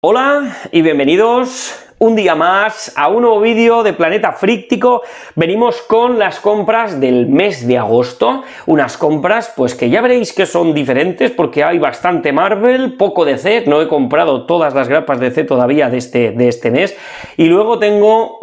Hola y bienvenidos un día más a un nuevo vídeo de Planeta Fríctico. Venimos con las compras del mes de agosto, unas compras pues que ya veréis que son diferentes porque hay bastante Marvel, poco DC, no he comprado todas las grapas de DC todavía de este, de este mes, y luego tengo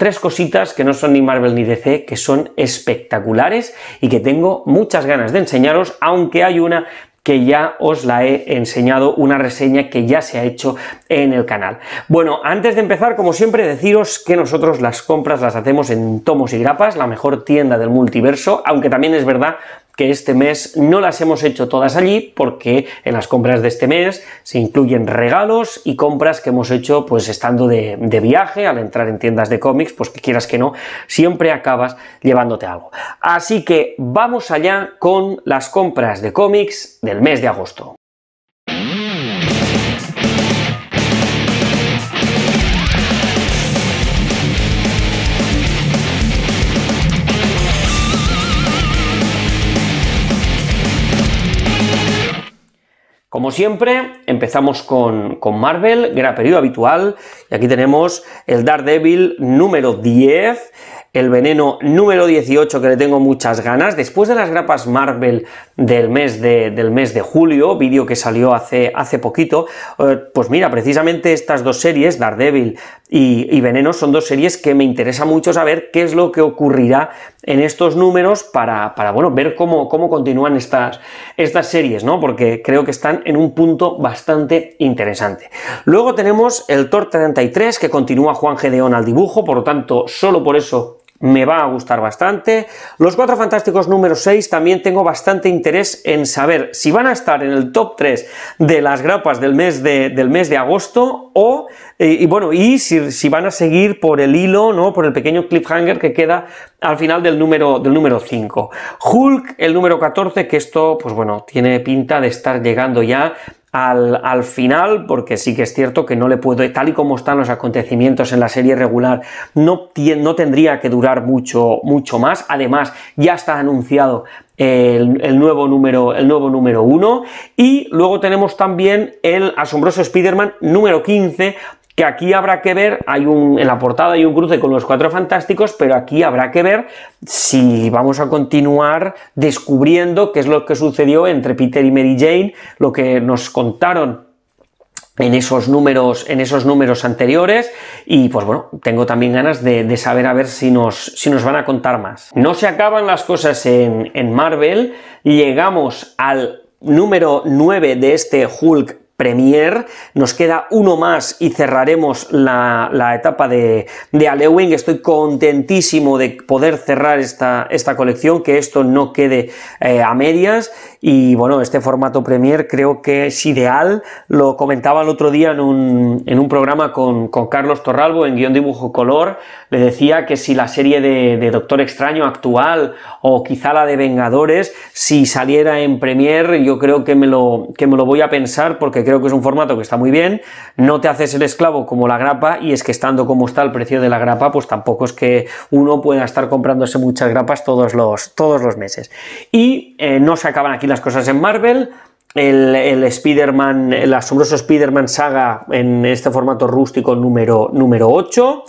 tres cositas que no son ni Marvel ni DC, que son espectaculares y que tengo muchas ganas de enseñaros, aunque hay una que ya os la he enseñado, una reseña que ya se ha hecho en el canal. Bueno, antes de empezar, como siempre, deciros que nosotros las compras las hacemos en Tomos y Grapas, la mejor tienda del multiverso, aunque también es verdad que este mes no las hemos hecho todas allí porque en las compras de este mes se incluyen regalos y compras que hemos hecho pues estando de, de, viaje, al entrar en tiendas de cómics, pues que quieras que no, siempre acabas llevándote algo. Así que vamos allá con las compras de cómics del mes de agosto. Como siempre, empezamos con, con, Marvel, gran periodo habitual, y aquí tenemos el Daredevil número 10, el veneno número 18 que le tengo muchas ganas. Después de las grapas Marvel del mes de, del mes de julio, vídeo que salió hace, hace poquito, eh, pues mira, precisamente estas dos series, Daredevil y, y, Veneno, son dos series que me interesa mucho saber qué es lo que ocurrirá en estos números para, para bueno, ver cómo, cómo continúan estas, estas series, ¿no? Porque creo que están en un punto bastante interesante. Luego tenemos el Thor 33, que continúa Juan Gedeón al dibujo, por lo tanto, solo por eso me va a gustar bastante. Los Cuatro Fantásticos número 6 también tengo bastante interés en saber si van a estar en el top 3 de las grapas del mes de, del mes de agosto o, eh, y bueno, y si, van a seguir por el hilo, ¿no? Por el pequeño cliffhanger que queda al final del número, del número 5. Hulk, el número 14, que esto, pues bueno, tiene pinta de estar llegando ya al, final, porque sí que es cierto que no le puedo, tal y como están los acontecimientos en la serie regular, no, no tendría que durar mucho, mucho más. Además, ya está anunciado el, el, nuevo número, el nuevo número 1. Y luego tenemos también el asombroso Spider-Man número 15, que aquí habrá que ver, hay un, en la portada hay un cruce con los cuatro fantásticos, pero aquí habrá que ver si vamos a continuar descubriendo qué es lo que sucedió entre Peter y Mary Jane, lo que nos contaron en esos números, en esos números anteriores, y pues bueno, tengo también ganas de, de saber a ver si nos, si nos van a contar más. No se acaban las cosas en, en Marvel, llegamos al número 9 de este Hulk Premier. Nos queda uno más y cerraremos la, etapa de, de. Estoy contentísimo de poder cerrar esta, esta colección, que esto no quede eh, a medias. Y bueno, este formato Premier creo que es ideal. Lo comentaba el otro día en un, en un programa con, con, Carlos Torralbo en guion dibujo color. Le decía que si la serie de, de Doctor Extraño actual o quizá la de Vengadores, si saliera en Premier, yo creo que me lo, que me lo voy a pensar porque creo que es un formato que está muy bien, no te haces el esclavo como la grapa y es que estando como está el precio de la grapa, pues tampoco es que uno pueda estar comprándose muchas grapas todos los, todos los meses. Y eh, no se acaban aquí las cosas en Marvel, el, el Spider-Man, el asombroso Spider-Man saga en este formato rústico número, número 8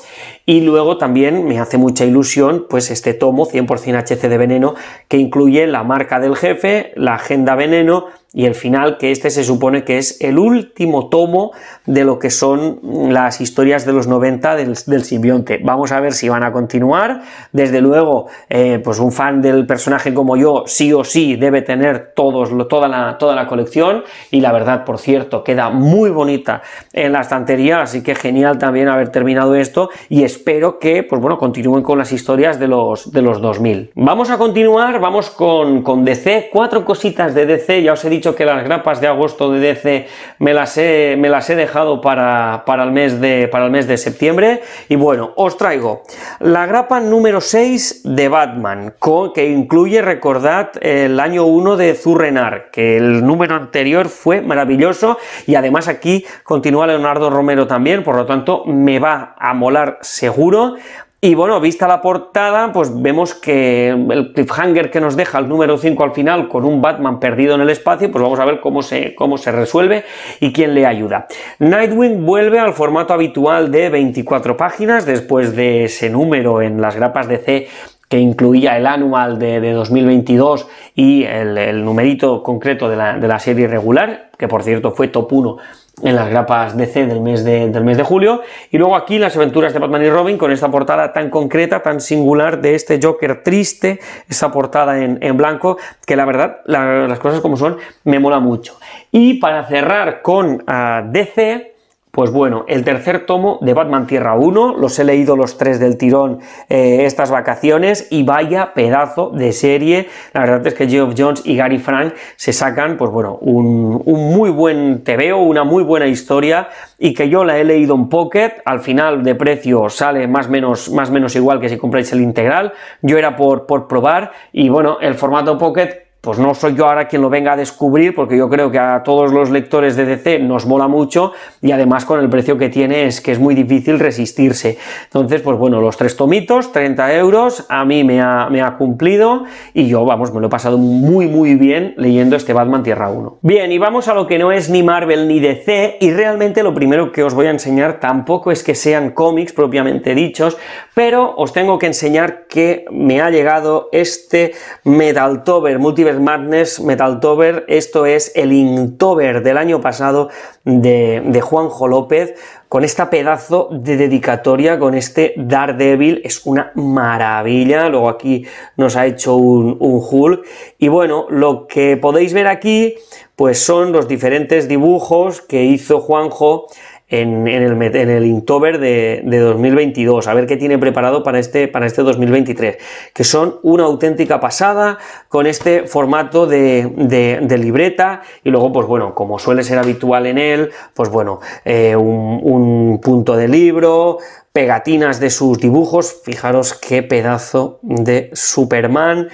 y luego también me hace mucha ilusión pues este tomo 100% HC de veneno que incluye la marca del jefe, la agenda veneno y el final, que este se supone que es el último tomo de lo que son las historias de los 90 del, simbionte. Vamos a ver si van a continuar. Desde luego, eh, pues un fan del personaje como yo, sí o sí, debe tener todos, toda, la, toda la colección. Y la verdad, por cierto, queda muy bonita en la estantería, así que genial también haber terminado esto. Y espero que, pues bueno, continúen con las historias de los, de los 2000. Vamos a continuar, vamos con, con DC, cuatro cositas de DC, ya os he dicho que las grapas de agosto de DC me las he, me las he dejado para, para, el mes de, para el mes de septiembre. Y bueno, os traigo la grapa número 6 de Batman, que incluye, recordad, el año 1 de Zurrenar, que el número anterior fue maravilloso y además aquí continúa Leonardo Romero también, por lo tanto me va a molar seguro. Y bueno, vista la portada, pues vemos que el cliffhanger que nos deja el número 5 al final con un Batman perdido en el espacio, pues vamos a ver cómo se, cómo se resuelve y quién le ayuda. Nightwing vuelve al formato habitual de 24 páginas después de ese número en las grapas de C que incluía el anual de, 2022 y el, numerito concreto de la, de la serie regular, que por cierto fue top 1 en las grapas DC del mes de, del mes de julio. Y luego aquí las aventuras de Batman y Robin con esta portada tan concreta, tan singular de este Joker triste, esa portada en, blanco, que la verdad, las cosas como son, me mola mucho. Y para cerrar con ah, DC, pues bueno, el tercer tomo de Batman Tierra 1, los he leído los tres del tirón eh, estas vacaciones y vaya pedazo de serie. La verdad es que Geoff Jones y Gary Frank se sacan, pues bueno, un, muy buen tebeo, una muy buena historia y que yo la he leído en Pocket, al final de precio sale más o menos, más menos igual que si compráis el integral. Yo era por, por probar y bueno, el formato Pocket pues no soy yo ahora quien lo venga a descubrir, porque yo creo que a todos los lectores de DC nos mola mucho y además con el precio que tiene es que es muy difícil resistirse. Entonces, pues bueno, los tres tomitos, 30 euros, a mí me ha, me ha cumplido y yo, vamos, me lo he pasado muy, muy bien leyendo este Batman Tierra 1. Bien, y vamos a lo que no es ni Marvel ni DC y realmente lo primero que os voy a enseñar tampoco es que sean cómics propiamente dichos, pero os tengo que enseñar que me ha llegado este Metaltober Multiverse Madness Metaltober, esto es el Inktober del año pasado de, Juanjo López, con esta pedazo de dedicatoria, con este Daredevil, es una maravilla, luego aquí nos ha hecho un, un Hulk, y bueno, lo que podéis ver aquí, pues son los diferentes dibujos que hizo Juanjo en, el, en el Inktober de, 2022, a ver qué tiene preparado para este, para este 2023, que son una auténtica pasada con este formato de, libreta y luego, pues bueno, como suele ser habitual en él, pues bueno, eh, un punto de libro, pegatinas de sus dibujos, fijaros qué pedazo de Superman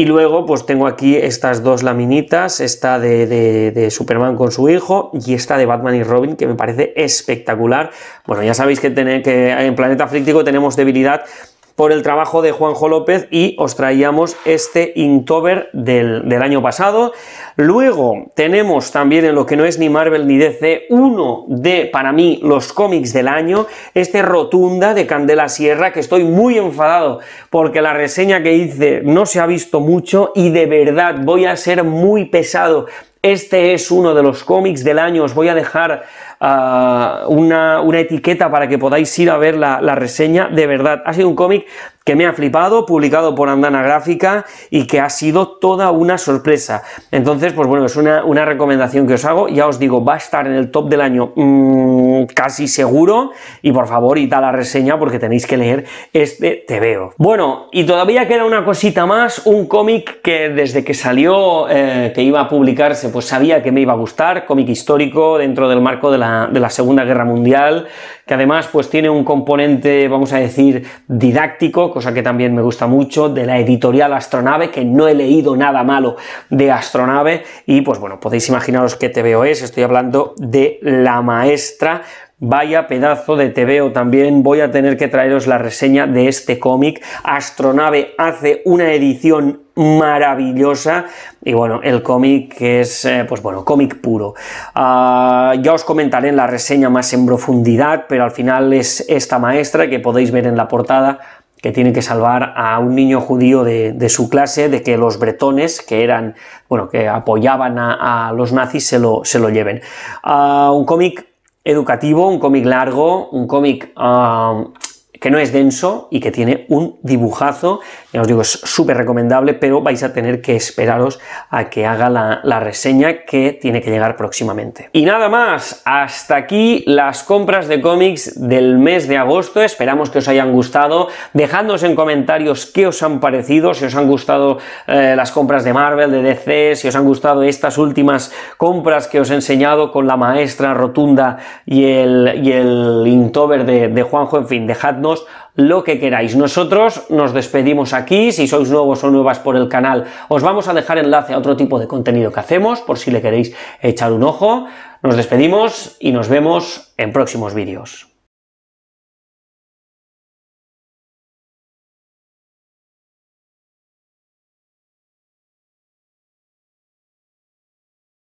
y luego, pues tengo aquí estas dos laminitas, esta de, Superman con su hijo y esta de Batman y Robin, que me parece espectacular. Bueno, ya sabéis que, que en Planeta Fríctico tenemos debilidad por el trabajo de Juanjo López y os traíamos este Inktober del, del, año pasado. Luego tenemos también en lo que no es ni Marvel ni DC uno de, para mí, los cómics del año, este Rotunda de Candela Sierra, que estoy muy enfadado porque la reseña que hice no se ha visto mucho y de verdad voy a ser muy pesado. Este es uno de los cómics del año, os voy a dejar ah, una, etiqueta para que podáis ir a ver la, la reseña. De verdad, ha sido un cómic que me ha flipado, publicado por Andana Gráfica y que ha sido toda una sorpresa. Entonces, pues bueno, es una, recomendación que os hago. Ya os digo, va a estar en el top del año mm, casi seguro. Y por favor, id a la reseña porque tenéis que leer este veo. Bueno, y todavía queda una cosita más, un cómic que desde que salió, eh, que iba a publicarse, pues sabía que me iba a gustar, cómic histórico dentro del marco de la, de la Segunda Guerra Mundial, que además pues tiene un componente, vamos a decir, didáctico, cosa que también me gusta mucho, de la editorial Astronave, que no he leído nada malo de Astronave, y pues bueno, podéis imaginaros qué TVO es, estoy hablando de La Maestra, Vaya pedazo de TVO también, voy a tener que traeros la reseña de este cómic. Astronave hace una edición maravillosa. Y bueno, el cómic es, eh, pues bueno, cómic puro. Ah, ya os comentaré en la reseña más en profundidad, pero al final es esta maestra que podéis ver en la portada que tiene que salvar a un niño judío de, su clase de que los bretones, que eran, bueno, que apoyaban a, los nazis, se lo, se lo lleven. Ah, un cómic educativo, un cómic largo, un cómic ah, que no es denso y que tiene un dibujazo, ya os digo, es súper recomendable, pero vais a tener que esperaros a que haga la, reseña que tiene que llegar próximamente. Y nada más, hasta aquí las compras de cómics del mes de agosto, esperamos que os hayan gustado, dejadnos en comentarios qué os han parecido, si os han gustado eh, las compras de Marvel, de DC, si os han gustado estas últimas compras que os he enseñado con la maestra rotunda y el, y el de, de Juanjo, en fin, dejadnos lo que queráis. Nosotros nos despedimos aquí, si sois nuevos o nuevas por el canal, os vamos a dejar enlace a otro tipo de contenido que hacemos, por si le queréis echar un ojo. Nos despedimos y nos vemos en próximos vídeos.